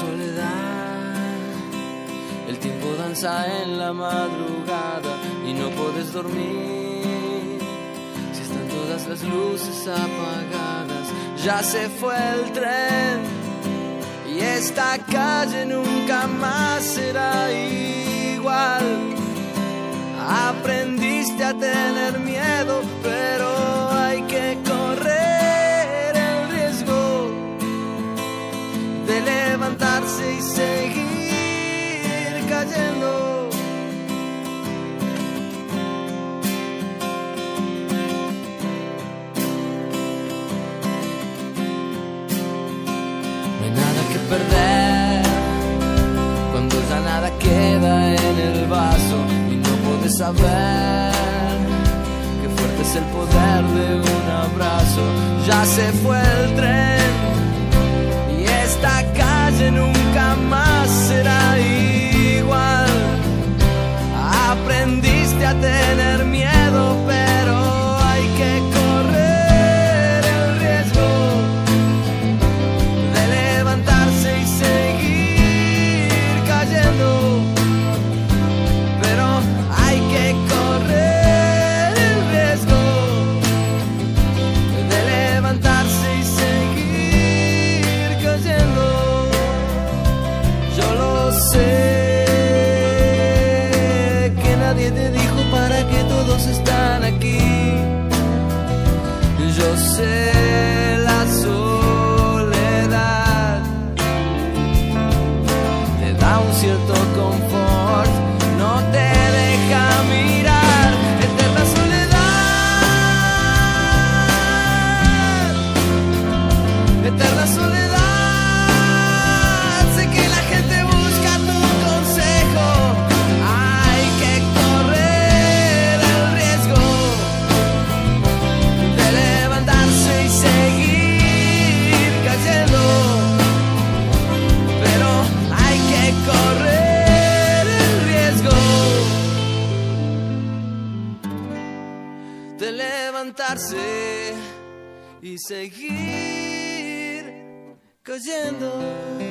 soledad. El tiempo danza en la madrugada y no puedes dormir. Si están todas las luces apagadas, ya se fue el tren y esta calle nunca más será igual. Aprendiste a tener miedo, pero hay que correr el riesgo de No hay nada que perder cuando ya nada queda en el vaso y no puedes saber qué fuerte es el poder de un abrazo. Ya se fue A tener você. De levantarse y seguir cayendo.